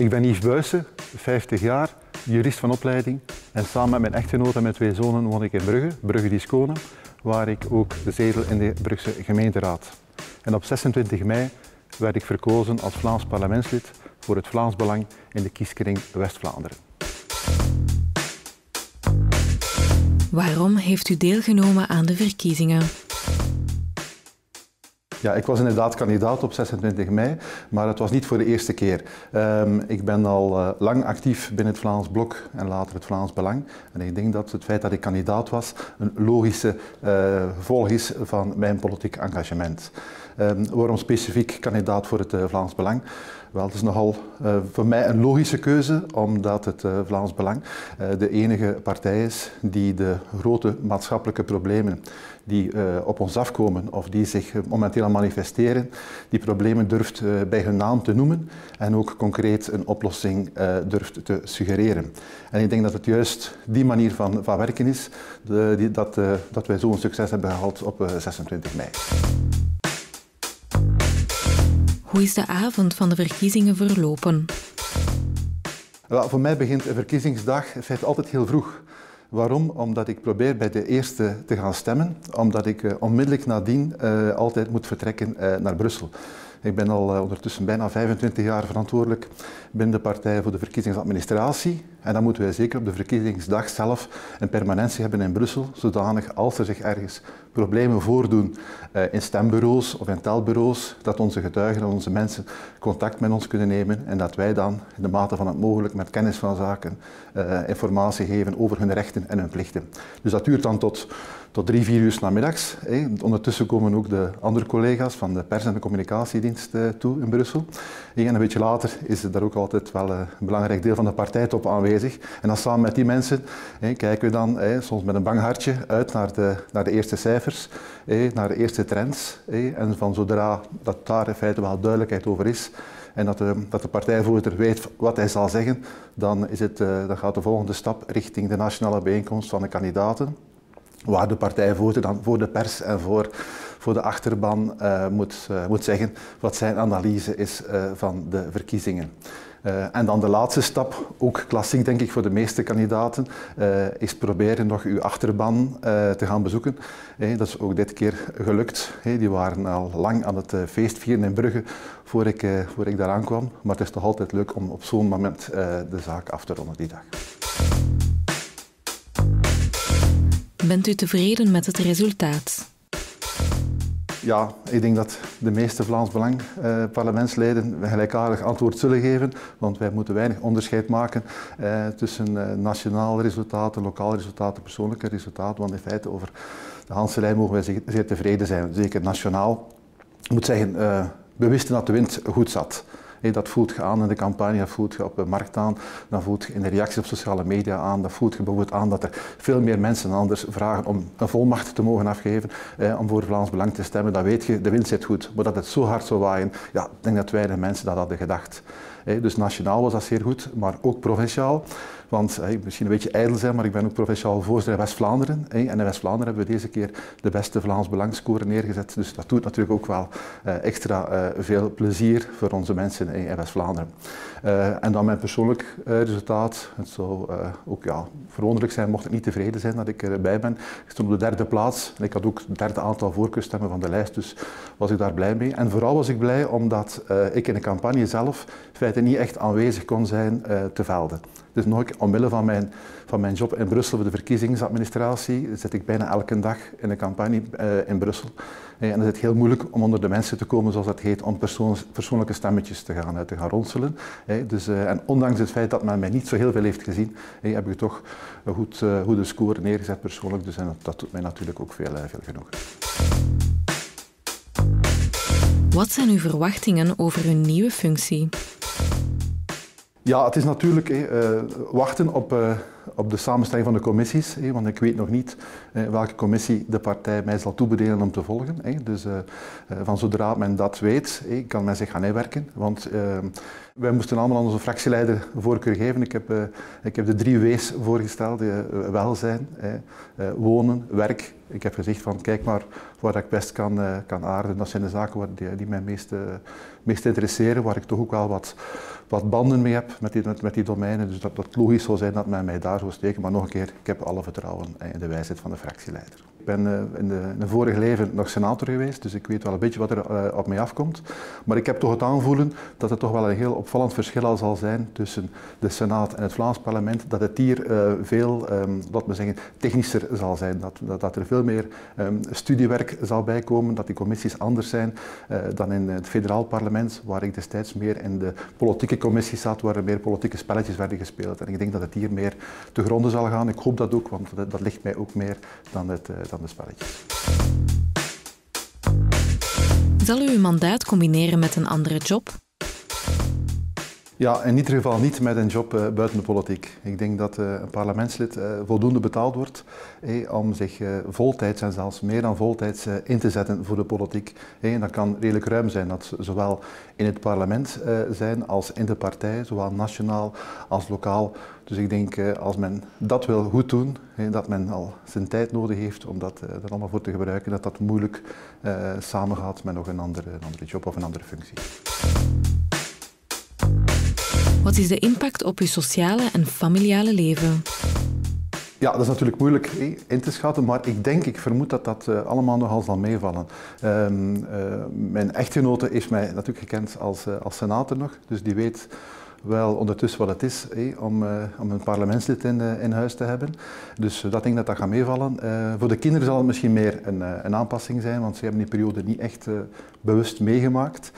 Ik ben Yves Buijsen, 50 jaar, jurist van opleiding. En samen met mijn echtgenoot en mijn twee zonen woon ik in Brugge, Brugge die Skone, waar ik ook de zetel in de Brugse gemeenteraad. En op 26 mei werd ik verkozen als Vlaams parlementslid voor het Vlaams Belang in de kieskring West-Vlaanderen. Waarom heeft u deelgenomen aan de verkiezingen? Ja, ik was inderdaad kandidaat op 26 mei, maar het was niet voor de eerste keer. Um, ik ben al uh, lang actief binnen het Vlaams Blok en later het Vlaams Belang. En ik denk dat het feit dat ik kandidaat was een logische uh, gevolg is van mijn politiek engagement. Um, waarom specifiek kandidaat voor het uh, Vlaams Belang? Wel, het is nogal voor mij een logische keuze, omdat het Vlaams Belang de enige partij is die de grote maatschappelijke problemen die op ons afkomen of die zich momenteel manifesteren, die problemen durft bij hun naam te noemen en ook concreet een oplossing durft te suggereren. En ik denk dat het juist die manier van, van werken is, de, die, dat, dat wij zo'n succes hebben gehaald op 26 mei. Hoe is de avond van de verkiezingen verlopen? Wel, voor mij begint een verkiezingsdag in feite altijd heel vroeg. Waarom? Omdat ik probeer bij de eerste te gaan stemmen, omdat ik uh, onmiddellijk nadien uh, altijd moet vertrekken uh, naar Brussel. Ik ben al uh, ondertussen bijna 25 jaar verantwoordelijk binnen de partij voor de verkiezingsadministratie. En dan moeten wij zeker op de verkiezingsdag zelf een permanentie hebben in Brussel, zodanig als er zich ergens problemen voordoen uh, in stembureaus of in telbureaus, dat onze getuigen en onze mensen contact met ons kunnen nemen en dat wij dan in de mate van het mogelijk met kennis van zaken uh, informatie geven over hun rechten en hun plichten. Dus dat duurt dan tot tot drie, vier uur namiddags. Ondertussen komen ook de andere collega's van de pers- en de communicatiedienst eh, toe in Brussel. En een beetje later is daar ook altijd wel een belangrijk deel van de partijtop aanwezig. En dan samen met die mensen kijken we dan soms met een bang hartje uit naar de, naar de eerste cijfers, naar de eerste trends. En van zodra dat daar in feite wel duidelijkheid over is, en dat de, dat de partijvoorzitter weet wat hij zal zeggen, dan, is het, dan gaat de volgende stap richting de nationale bijeenkomst van de kandidaten waar de partijvoorzitter dan voor de pers en voor, voor de achterban uh, moet, uh, moet zeggen wat zijn analyse is uh, van de verkiezingen. en dan de laatste stap, ook klassiek denk ik voor de meeste kandidaten, is proberen nog uw achterban te gaan bezoeken. dat is ook dit keer gelukt. die waren al lang aan het feestvieren in Brugge voor ik, voor ik daar aankwam. Maar het is toch altijd leuk om op zo'n moment de zaak af te ronden die dag. Bent u tevreden met het resultaat? Ja, ik denk dat de meeste Vlaams Belang eh, parlementsleden een gelijkaardig antwoord zullen geven, want wij moeten weinig onderscheid maken eh, tussen uh, nationale resultaten, lokale resultaten, persoonlijke resultaten, want in feite over de Hanse lijn mogen wij zeer, zeer tevreden zijn, zeker nationaal. Ik moet zeggen, we wisten dat de wind goed zat. Dat voelt je aan in de campagne, dat voelt je op de markt aan, dan voelt je in de reacties op sociale media aan, dat voelt je bijvoorbeeld aan dat er veel meer mensen anders vragen om een volmacht te mogen afgeven, eh, om voor Vlaams Belang te stemmen. Dan weet je, de wind zit goed. Maar dat het zo hard zou waaien, ja, ik denk dat weinig mensen dat hadden gedacht. Dus nationaal was dat zeer goed, maar ook provinciaal. Want misschien een beetje ijdel zijn, maar ik ben ook provinciaal voorzitter in West-Vlaanderen. En in West-Vlaanderen hebben we deze keer de beste Vlaams Belangscore neergezet. Dus dat doet natuurlijk ook wel uh, extra uh, veel plezier voor onze mensen in, West-Vlaanderen. Uh, en dan mijn persoonlijk resultaat. Het zou ook ja, verwonderlijk zijn mocht ik niet tevreden zijn dat ik erbij ben. Ik stond op de derde plaats en ik had ook het derde aantal voorkeurstemmen van de lijst, dus was ik daar blij mee. En vooral was ik blij omdat ik in de campagne zelf feite niet echt aanwezig kon zijn te velden. Dus nog omwille van mijn, van mijn job in Brussel voor de verkiezingsadministratie zit ik bijna elke dag in een campagne uh, in Brussel. En dan is het heel moeilijk om onder de mensen te komen, zoals dat heet, om persoon, persoonlijke stemmetjes te gaan, te gaan ronselen. Dus, en ondanks het feit dat men mij niet zo heel veel heeft gezien, heb ik toch een goed, goede score neergezet persoonlijk. Dus dat doet mij natuurlijk ook veel, veel genoegen. Wat zijn uw verwachtingen over uw nieuwe functie? Ja, het is natuurlijk uh, wachten op, uh, op de samenstelling van de commissies, want ik weet nog niet welke commissie de partij mij zal toebedelen om te volgen. Dus van zodra men dat weet, kan men zich gaan inwerken. Want wij moesten allemaal aan onze fractieleider voorkeur geven. Ik heb, ik heb de drie W's voorgesteld. welzijn, wonen, werk ik heb gezegd van kijk maar waar ik best kan, kan aarden. Dat zijn de zaken waar die, die mij meest, meest interesseren, waar ik toch ook wel wat, wat banden mee heb met die, met die domeinen. Dus dat, dat logisch zou zijn dat men mij daar Maar nog een keer, ik heb alle vertrouwen in de wijsheid van de fractieleider. Ik ben uh, in, de, in, de, vorige leven nog senator geweest, dus ik weet wel een beetje wat er op mij afkomt. Maar ik heb toch het aanvoelen dat het toch wel een heel opvallend verschil zal zijn tussen de Senaat en het Vlaams parlement. Dat het hier veel, um, laat me zeggen, technischer zal zijn. Dat, dat, er veel meer um, studiewerk zal bijkomen, dat die commissies anders zijn dan in het federaal parlement, waar ik destijds meer in de politieke commissie zat, waar er meer politieke spelletjes werden gespeeld. En ik denk dat het hier meer te gronden zal gaan. Ik hoop dat ook, want dat, dat ligt mij ook meer dan, het, uh, dan de spelletjes. Zal u uw mandaat combineren met een andere job? Ja, in ieder geval niet met een job uh, buiten de politiek. Ik denk dat uh, een parlementslid uh, voldoende betaald wordt om zich voltijds en zelfs meer dan voltijds in te zetten voor de politiek. en dat kan redelijk ruim zijn. Dat zowel in het parlement zijn als in de partij, zowel nationaal als lokaal. Dus ik denk als men dat wil goed doen, dat men al zijn tijd nodig heeft om dat, dat allemaal voor te gebruiken, dat dat moeilijk samengaat met nog een andere, een andere job of een andere functie. Wat is de impact op uw sociale en familiale leven? Ja, dat is natuurlijk moeilijk in te schatten, maar ik denk, ik vermoed dat dat uh, allemaal nogal zal meevallen. Um, uh, mijn echtgenote is mij natuurlijk gekend als, uh, als senator nog, dus die weet wel ondertussen wat het is om, om een parlementslid in, in huis te hebben. Dus dat denk dat dat gaat meevallen. voor de kinderen zal het misschien meer een, een aanpassing zijn, want ze hebben die periode niet echt bewust meegemaakt.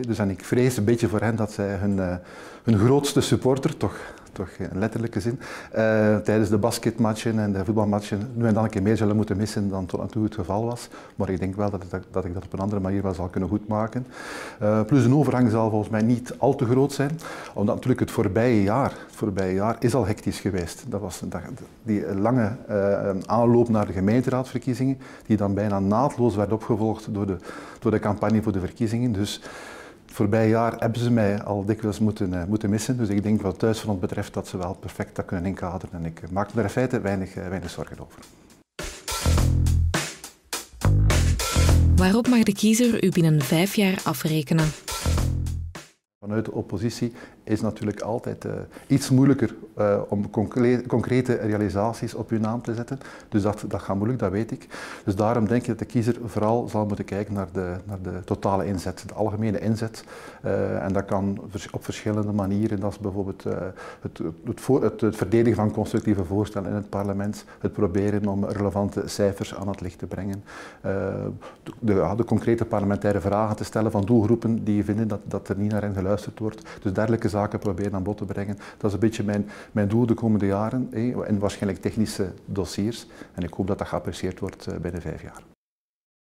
dus en ik vrees een beetje voor hen dat zij hun hun grootste supporter, toch, toch in letterlijke zin, uh, tijdens de basketmatchen en de voetbalmatchen nu en dan een keer meer zullen moeten missen dan tot toe het geval was. Maar ik denk wel dat, het, dat ik dat op een andere manier wel zal kunnen goedmaken. Uh, plus een overgang zal volgens mij niet al te groot zijn, omdat natuurlijk het voorbije jaar, het voorbije jaar is al hectisch geweest. Dat was dat, die lange uh, aanloop naar de gemeenteraadsverkiezingen, die dan bijna naadloos werd opgevolgd door de, door de campagne voor de verkiezingen. Dus voorbije jaar hebben ze mij al dikwijls moeten, uh, moeten missen. Dus ik denk wat thuisfront betreft dat ze wel perfect dat kunnen inkaderen. En ik maak me daar in feite weinig, uh, weinig zorgen over. Waarop mag de kiezer u binnen vijf jaar afrekenen? Vanuit de oppositie is natuurlijk altijd uh, iets moeilijker uh, om concrete realisaties op uw naam te zetten. Dus dat, dat gaat moeilijk, dat weet ik. Dus daarom denk ik dat de kiezer vooral zal moeten kijken naar de, naar de totale inzet, de algemene inzet. Uh, en dat kan op verschillende manieren. Dat is bijvoorbeeld het, het, voor, het, verdedigen van constructieve voorstellen in het parlement, het proberen om relevante cijfers aan het licht te brengen, de, de, concrete parlementaire vragen te stellen van doelgroepen die vinden dat, dat er niet naar hen geluisterd wordt. Dus dergelijke zaken proberen aan bod te brengen. Dat is een beetje mijn, mijn doel de komende jaren. en waarschijnlijk technische dossiers. En ik hoop dat dat geapprecieerd wordt eh, binnen vijf jaar.